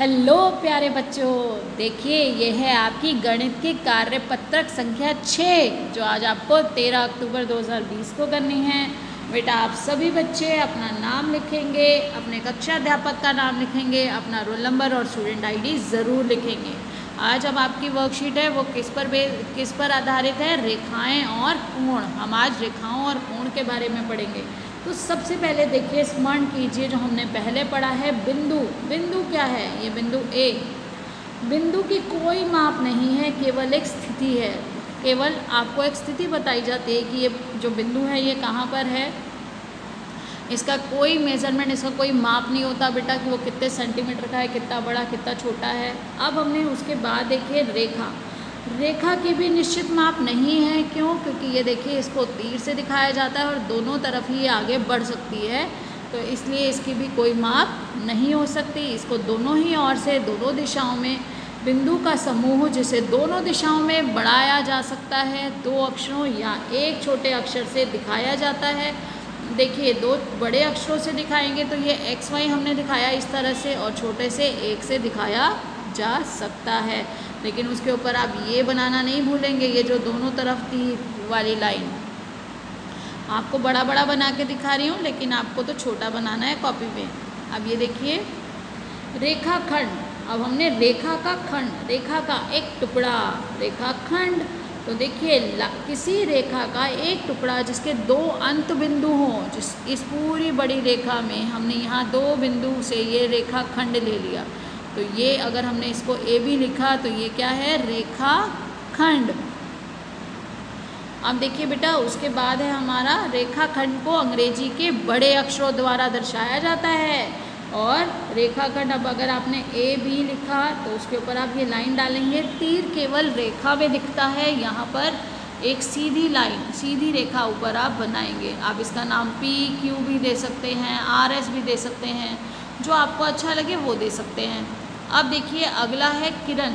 Hello प्यारे बच्चों, देखिए ये है आपकी गणित की कार्यपत्रक संख्या छः, जो आज आपको 13 अक्टूबर 2020 को करनी है। बेटा, आप सभी बच्चे अपना नाम लिखेंगे, अपने कक्षा अध्यापक का नाम लिखेंगे, अपना रोल नंबर और स्टूडेंट आईडी ज़रूर लिखेंगे। आज अब आपकी वर्कशीट है, वो किस पर बे, किस पर आधारित है? रेखाएँ और कोण। हम आज रेखाओं और कोण के बारे में पढ़ेंगे। तो सबसे पहले देखिए, स्मरण कीजिए जो हमने पहले पढ़ा है, बिंदु। बिंदु क्या है? ये बिंदु ए बिंदु की कोई माप नहीं है, केवल एक स्थिति है। केवल आपको एक स्थिति बताई जाती है कि ये जो बिंदु है, ये कहाँ पर है। इसका कोई मेज़रमेंट इसका कोई माप नहीं होता बेटा कि वो कितने सेंटीमीटर का है, कितना बड़ा, कितना छोटा है। अब हमने उसके बाद देखिए रेखा। रेखा की भी निश्चित माप नहीं है, क्यों? क्योंकि ये देखिए, इसको तीर से दिखाया जाता है और दोनों तरफ़ ही आगे बढ़ सकती है। तो इसलिए इसकी भी कोई माप नहीं हो सकती। इसको दोनों ही ओर से, दोनों दिशाओं में, बिंदु का समूह जिसे दोनों दिशाओं में बढ़ाया जा सकता है, दो अक्षरों या एक छोटे अक्षर से दिखाया जाता है। देखिए, दो बड़े अक्षरों से दिखाएँगे तो ये एक्स वाई हमने दिखाया इस तरह से और छोटे से एक से दिखाया जा सकता है। लेकिन उसके ऊपर आप ये बनाना नहीं भूलेंगे, ये जो दोनों तरफ़ थी वाली लाइन। आपको बड़ा बड़ा बना के दिखा रही हूँ, लेकिन आपको तो छोटा बनाना है कॉपी में। अब ये देखिए, रेखा खंड। अब हमने रेखा का खंड, रेखा का एक टुकड़ा, रेखा खंड। तो देखिए किसी रेखा का एक टुकड़ा जिसके दो अंत बिंदु हों, जिस, इस पूरी बड़ी रेखा में हमने यहाँ दो बिंदु से ये रेखा खंड ले लिया। तो ये अगर हमने इसको ए भी लिखा तो ये क्या है? रेखा खंड अब देखिए बेटा, उसके बाद है हमारा रेखा खंड को अंग्रेज़ी के बड़े अक्षरों द्वारा दर्शाया जाता है। और रेखा खंड अब अगर आपने ए बी लिखा तो उसके ऊपर आप ये लाइन डालेंगे, तीर केवल रेखा में दिखता है। यहाँ पर एक सीधी लाइन, सीधी रेखा ऊपर आप बनाएँगे। आप इसका नाम पी क्यू भी दे सकते हैं आर एस भी दे सकते हैं। जो आपको अच्छा लगे वो दे सकते हैं। अब देखिए, अगला है किरण।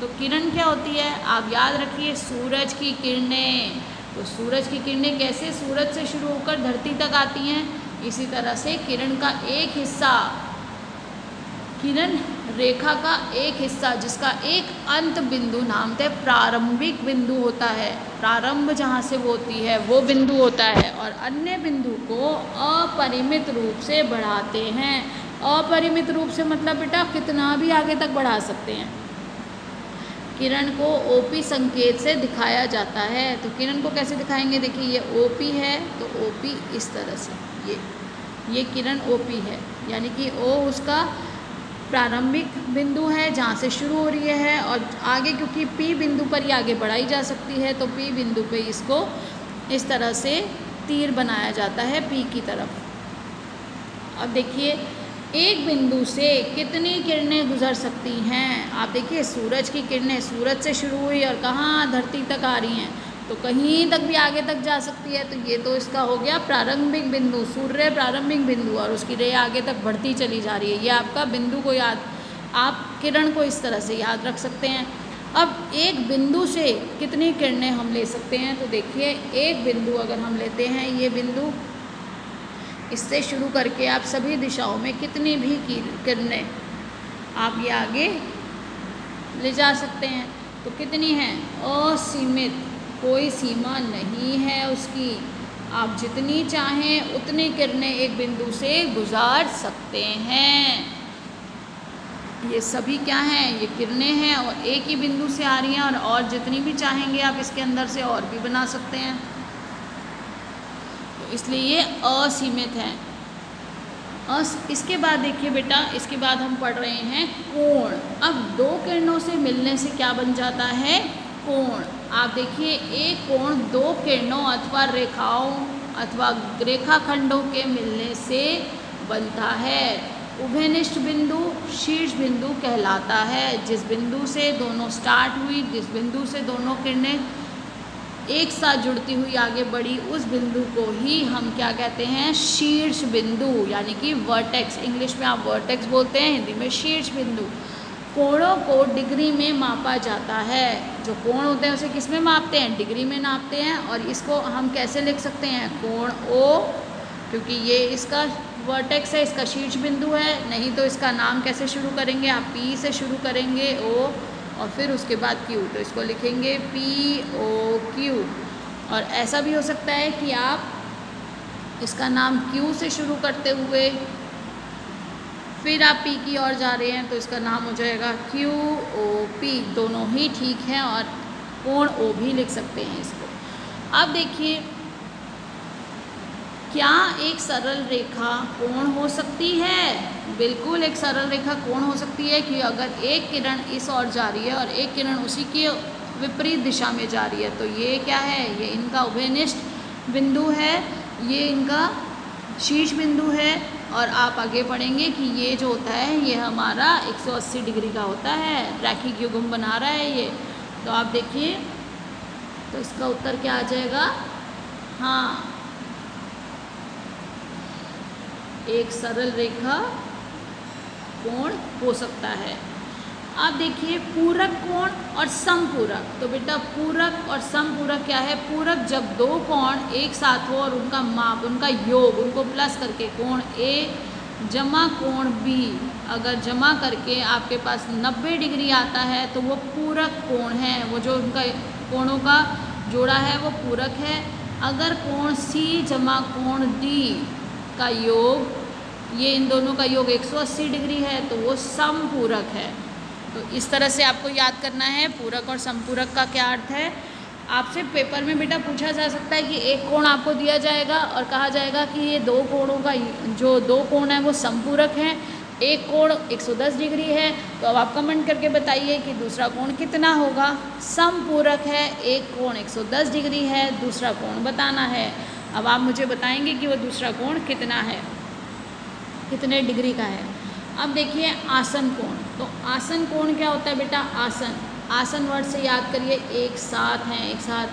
तो किरण क्या होती है? आप याद रखिए, सूरज की किरणें। तो सूरज की किरणें कैसे सूरज से शुरू होकर धरती तक आती हैं? इसी तरह से किरण का एक हिस्सा, किरण रेखा का एक हिस्सा, जिसका एक अंत बिंदु नाम थे प्रारंभिक बिंदु होता है। प्रारंभ जहाँ से वो होती है, वो बिंदु होता है और अन्य बिंदु को अपरिमित रूप से बढ़ाते हैं। अपरिमित रूप से मतलब बेटा, कितना भी आगे तक बढ़ा सकते हैं। किरण को ओपी संकेत से दिखाया जाता है। तो किरण को कैसे दिखाएँगे? देखिए, ये ओपी है तो ओपी इस तरह से, ये ये किरण ओपी है। यानी कि ओ उसका प्रारंभिक बिंदु है, जहाँ से शुरू हो रही है, और आगे, क्योंकि पी बिंदु पर ही आगे बढ़ाई जा सकती है तो पी बिंदु पे इसको इस तरह से तीर बनाया जाता है पी की तरफ़। अब देखिए एक बिंदु से कितनी किरणें गुजर सकती हैं? आप देखिए, सूरज की किरणें सूरज से शुरू हुई और कहाँ धरती तक आ रही हैं? तो कहीं तक भी आगे तक जा सकती है तो ये तो इसका हो गया प्रारंभिक बिंदु, सूर्य प्रारंभिक बिंदु और उसकी रे आगे तक बढ़ती चली जा रही है। ये आपका बिंदु को याद, आप किरण को इस तरह से याद रख सकते हैं। अब एक बिंदु से कितनी किरणें हम ले सकते हैं? तो देखिए, एक बिंदु अगर हम लेते हैं, ये बिंदु इससे शुरू करके आप सभी दिशाओं में कितनी भी किरणें आप ये आगे ले जा सकते हैं। तो कितनी हैं? असीमित। कोई सीमा नहीं है उसकी। आप जितनी चाहें उतनी किरणें एक बिंदु से गुजार सकते हैं। ये सभी क्या हैं? ये किरणें हैं और एक ही बिंदु से आ रही हैं और, और जितनी भी चाहेंगे आप इसके अंदर से और भी बना सकते हैं। इसलिए ये असीमित है। अस, इसके बाद देखिए बेटा, इसके बाद हम पढ़ रहे हैं कोण। अब दो किरणों से मिलने से क्या बन जाता है? कोण। आप देखिए, एक कोण दो किरणों अथवा रेखाओं अथवा रेखाखंडों के मिलने से बनता है। उभयनिष्ठ बिंदु शीर्ष बिंदु कहलाता है। जिस बिंदु से दोनों स्टार्ट हुई, जिस बिंदु से दोनों किरणें एक साथ जुड़ती हुई आगे बढ़ी, उस बिंदु को ही हम क्या कहते हैं? शीर्ष बिंदु, यानी कि वर्टेक्स इंग्लिश में आप वर्टेक्स बोलते हैं, हिंदी में शीर्ष बिंदु। कोणों को डिग्री में मापा जाता है। जो कोण होते हैं, उसे किसमें मापते हैं? डिग्री में नापते हैं। और इसको हम कैसे लिख सकते हैं? कोण ओ क्योंकि ये इसका वर्टेक्स है, इसका शीर्ष बिंदु है। नहीं तो इसका नाम कैसे शुरू करेंगे? आप पी से शुरू करेंगे ओ और फिर उसके बाद क्यू तो इसको लिखेंगे पी ओ क्यू और ऐसा भी हो सकता है कि आप इसका नाम क्यू से शुरू करते हुए फिर आप पी की ओर जा रहे हैं तो इसका नाम हो जाएगा क्यू ओ पी दोनों ही ठीक हैं और कोण ओ भी लिख सकते हैं इसको। अब देखिए क्या एक सरल रेखा कोण हो सकती है? बिल्कुल एक सरल रेखा कोण हो सकती है कि अगर एक किरण इस ओर जा रही है और एक किरण उसी के विपरीत दिशा में जा रही है तो ये क्या है? ये इनका उभयनिष्ठ बिंदु है, ये इनका शीर्ष बिंदु है और आप आगे पढ़ेंगे कि ये जो होता है, ये हमारा 180 डिग्री का होता है। रैखिक युगम बना रहा है ये। तो आप देखिए तो इसका उत्तर क्या आ जाएगा? हाँ एक सरल रेखा कोण हो सकता है। आप देखिए, पूरक कोण और समपूरक। तो बेटा, पूरक और समपूरक क्या है? पूरक जब दो कोण एक साथ हो और उनका माप, उनका योग, उनको प्लस करके कोण ए जमा कोण बी अगर जमा करके आपके पास 90 डिग्री आता है तो वो पूरक कोण है। वो जो उनका कोणों का जोड़ा है, वो पूरक है। अगर कोण सी जमा कोण डी का योग ये इन दोनों का योग 180 डिग्री है तो वो समपूरक है। तो इस तरह से आपको याद करना है, पूरक और समपूरक का क्या अर्थ है? आपसे पेपर में बेटा पूछा जा सकता है कि एक कोण आपको दिया जाएगा और कहा जाएगा कि ये दो कोणों का जो दो कोण है वो संपूरक हैं। एक कोण 110 डिग्री है तो अब आप कमेंट करके बताइए कि दूसरा कोण कितना होगा? समपूरक है, एक कोण 110 डिग्री है, दूसरा कोण बताना है। अब आप मुझे बताएँगे कि वो दूसरा कोण कितना है। कितने डिग्री का है? अब देखिए, आसन कोण। तो आसन कोण क्या होता है बेटा? आसन। आसन वर्ड से याद करिए, एक साथ हैं, एक साथ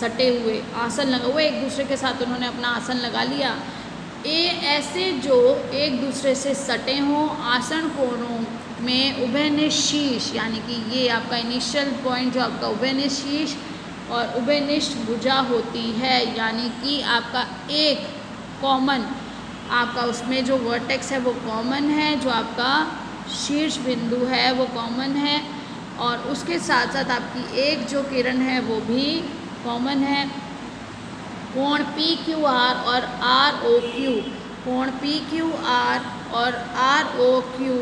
सटे हुए। आसन लगा हुए एक दूसरे के साथ उन्होंने अपना आसन लगा लिया। ए ऐसे जो एक दूसरे से सटे हों, आसन कोणों में उभयनिष्ठ शीश यानी कि ये आपका इनिशियल पॉइंट जो आपका उभयनिष्ठ शीश और उभयनिष्ठ भुजा होती है, यानी कि आपका एक कॉमन आपका उसमें जो वर्टेक्स है वो कॉमन है, जो आपका शीर्ष बिंदु है वो कॉमन है और उसके साथ साथ आपकी एक जो किरण है वो भी कॉमन है। कोण पी क्यू आर और आर ओ क्यू कोण पी क्यू आर और आर ओ क्यू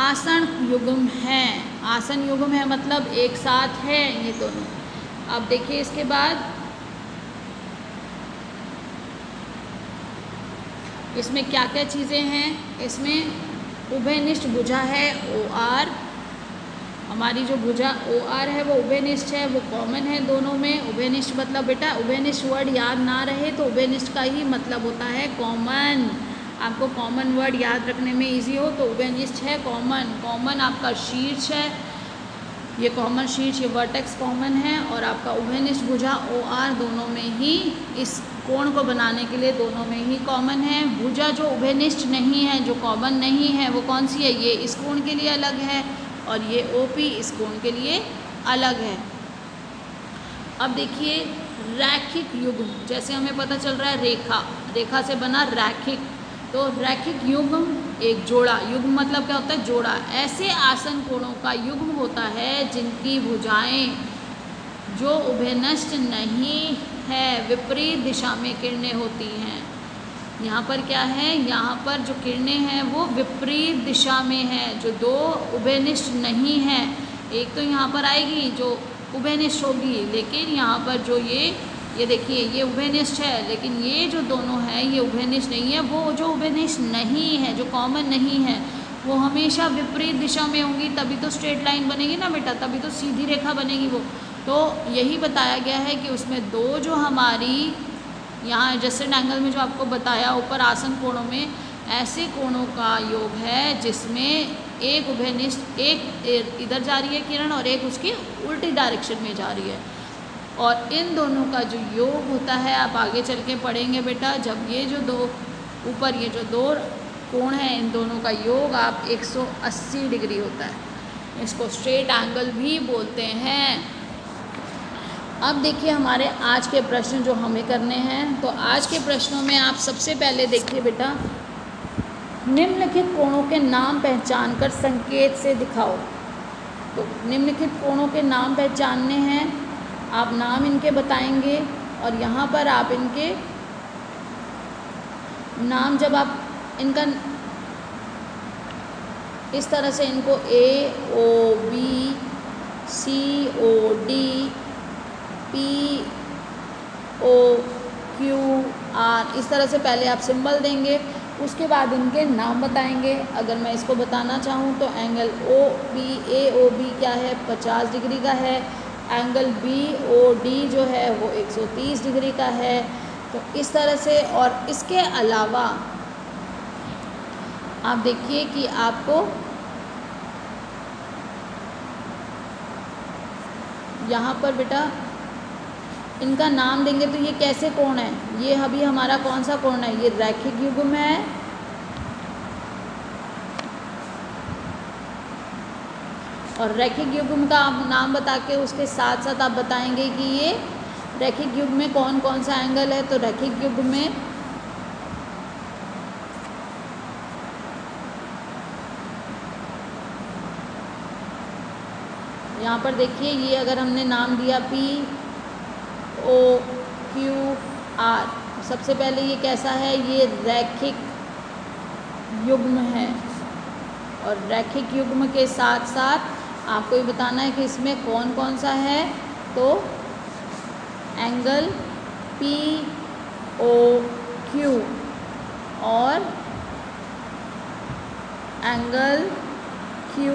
आसन युग्म है। आसन युग्म है मतलब एक साथ है ये दोनों। अब देखिए इसके बाद इसमें क्या क्या चीज़ें हैं? इसमें उभयनिष्ठ भुजा है ओ आर हमारी जो भुजा ओ आर है, वो उभयनिष्ठ है, वो कॉमन है दोनों में। उभयनिष्ठ मतलब बेटा, उभयनिष्ठ वर्ड याद ना रहे तो उभयनिष्ठ का ही मतलब होता है कॉमन आपको कॉमन वर्ड याद रखने में इजी हो तो उभयनिष्ठ है कॉमन कॉमन आपका शीर्ष है। ये कॉमन शीर्ष, ये वर्टेक्स कॉमन है और आपका उभयनिष्ठ भुजा ओ आर दोनों में ही इस कोण को बनाने के लिए दोनों में ही कॉमन है। भुजा जो उभयनिष्ठ नहीं है, जो कॉमन नहीं है, वो कौन सी है? ये इस कोण के लिए अलग है और ये ओपी इस कोण के लिए अलग है। अब देखिए, रैखिक युग्म, जैसे हमें पता चल रहा है, रेखा। रेखा से बना रैखिक। तो रैखिक युग्म, एक जोड़ा। युग्म मतलब क्या होता है? जोड़ा। ऐसे आसन कोणों का युग्म होता है जिनकी भुजाएँ जो उभयनष्ट नहीं है, विपरीत दिशा में किरणें होती हैं। यहाँ पर क्या है? यहाँ पर जो किरणें हैं, वो विपरीत दिशा में हैं, जो दो उभयनिष्ठ नहीं है। एक तो यहाँ पर आएगी, जो उभयनिष्ठ होगी, लेकिन यहाँ पर जो ये ये देखिए, ये उभयनिष्ठ है, लेकिन ये जो दोनों है, ये उभयनिष्ठ नहीं है, वो जो उभयनिष्ठ नहीं है, जो कॉमन नहीं है, वो हमेशा विपरीत दिशा में होंगी, तभी तो स्ट्रेट लाइन बनेगी ना बेटा, तभी तो सीधी रेखा बनेगी वो। तो यही बताया गया है कि उसमें दो जो हमारी यहाँ एडजस्टेड एंगल में जो आपको बताया, ऊपर आसन कोणों में, ऐसे कोणों का योग है जिसमें एक उभयनिष्ठ, एक इधर जा रही है किरण और एक उसकी उल्टी डायरेक्शन में जा रही है। और इन दोनों का जो योग होता है, आप आगे चल के पढ़ेंगे बेटा, जब ये जो दो, ऊपर ये जो दो कोण है, इन दोनों का योग आप 180 डिग्री होता है। इसको स्ट्रेट एंगल भी बोलते हैं। अब देखिए हमारे आज के प्रश्न जो हमें करने हैं तो आज के प्रश्नों में आप सबसे पहले देखिए बेटा, निम्नलिखित कोणों के नाम पहचान कर संकेत से दिखाओ। तो निम्नलिखित कोणों के नाम पहचानने हैं, आप नाम इनके बताएँगे और यहाँ पर आप इनके नाम जब आप इनका इस तरह से इनको A O B C O D P O Q R इस तरह से पहले आप सिंबल देंगे, उसके बाद इनके नाम बताएँगे। अगर मैं इसको बताना चाहूँ तो angle O B A O B क्या है? 50 डिग्री का है। एंगल बी ओ डी जो है वो 130 डिग्री का है। तो इस तरह से और इसके अलावा आप देखिए कि आपको यहाँ पर बेटा इनका नाम देंगे तो ये कैसे कोण है? ये अभी हमारा कौन सा कोण है? ये रैखिक युग्म है। और रैखिक युग्म का आप नाम बता के उसके साथ साथ आप बताएँगे कि ये रैखिक युग में कौन कौन सा एंगल है? तो रैखिक युग में यहाँ पर देखिए, ये अगर हमने नाम दिया पी ओ क्यू आर सबसे पहले ये कैसा है? ये रैखिक युग्म है। और रैखिक युग्म के साथ साथ आपको ये बताना है कि इसमें कौन कौन सा है? तो एंगल पी ओ क्यू और एंगल क्यू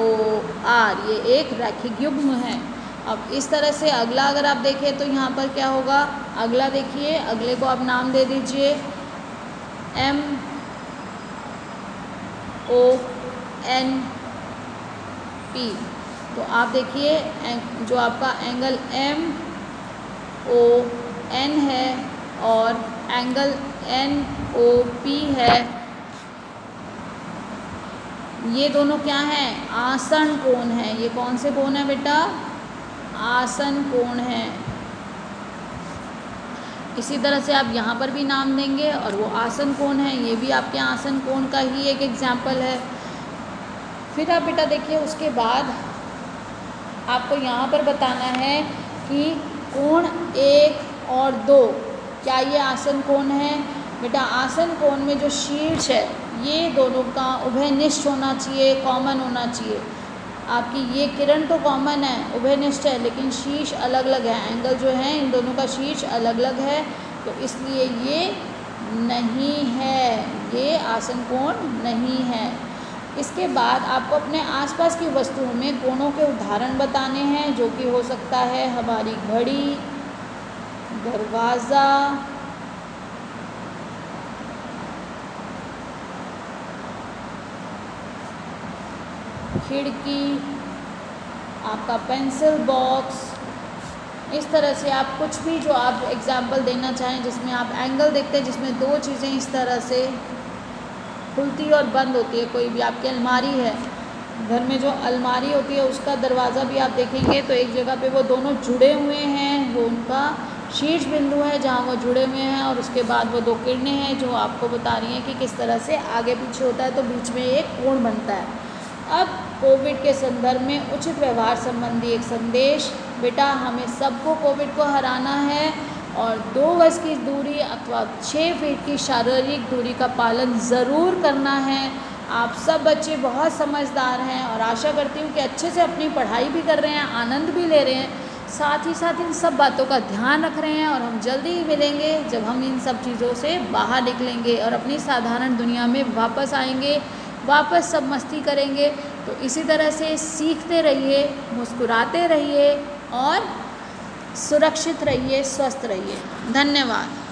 ओ आर ये एक रैखिक युग्म है। अब इस तरह से अगला अगर आप देखें तो यहाँ पर क्या होगा? अगला देखिए, अगले को आप नाम दे दीजिए। एम ओ एन पी तो आप देखिए जो आपका एंगल एम ओ एन है और एंगल एन ओ पी है, ये दोनों क्या हैं? आसन कोण है। ये कौन से कोण है बेटा? आसन कोण है? इसी तरह से आप यहाँ पर भी नाम देंगे और वो आसन कोण है, ये भी आपके आसन कोण का ही एक एग्ज़ाम्पल है। फिर आप बेटा देखिए, उसके बाद आपको यहाँ पर बताना है कि कोण एक और दो, क्या ये आसन कोण है? बेटा, आसन कोण में जो शीर्ष है, ये दोनों का उभयनिष्ठ होना चाहिए कॉमन होना चाहिए। आपकी ये किरण तो कॉमन है उभयनिष्ठ है लेकिन शीर्ष अलग अलग है। एंगल जो है, इन दोनों का शीर्ष अलग अलग है तो इसलिए ये नहीं है। ये आसन कोण नहीं है। इसके बाद आपको अपने आसपास की वस्तुओं में कोणों के उदाहरण बताने हैं, जो कि हो सकता है हमारी घड़ी, दरवाज़ा खिड़की, आपका पेंसिल बॉक्स इस तरह से आप कुछ भी जो आप एग्ज़ाम्पल देना चाहें, जिसमें आप एंगल देखते हैं, जिसमें दो चीज़ें इस तरह से खुलती और बंद होती है, कोई भी आपकी अलमारी है, घर में जो अलमारी होती है, उसका दरवाज़ा भी आप देखेंगे तो एक जगह पे वो दोनों जुड़े हुए हैं, वो उनका शीर्ष बिंदु है, जहाँ वो जुड़े हुए हैं, और उसके बाद वो दो किरणें हैं, जो आपको बता रही हैं कि किस तरह से आगे पीछे होता है तो बीच में एक कोण बनता है। अब कोविड के संदर्भ में उचित व्यवहार संबंधी एक संदेश, बेटा, हमें सबको कोविड को हराना है और दो गज की दूरी अथवा छः फीट की शारीरिक दूरी का पालन ज़रूर करना है। आप सब बच्चे बहुत समझदार हैं और आशा करती हूँ कि अच्छे से अपनी पढ़ाई भी कर रहे हैं, आनंद भी ले रहे हैं। साथ ही साथ इन सब बातों का ध्यान रख रहे हैं और हम जल्दी ही मिलेंगे जब हम इन सब चीज़ों से बाहर निकलेंगे और अपनी साधारण दुनिया में वापस आएँगे। वापस सब मस्ती करेंगे। तो इसी तरह से सीखते रहिए, मुस्कुराते रहिए और सुरक्षित रहिए, स्वस्थ रहिए। धन्यवाद।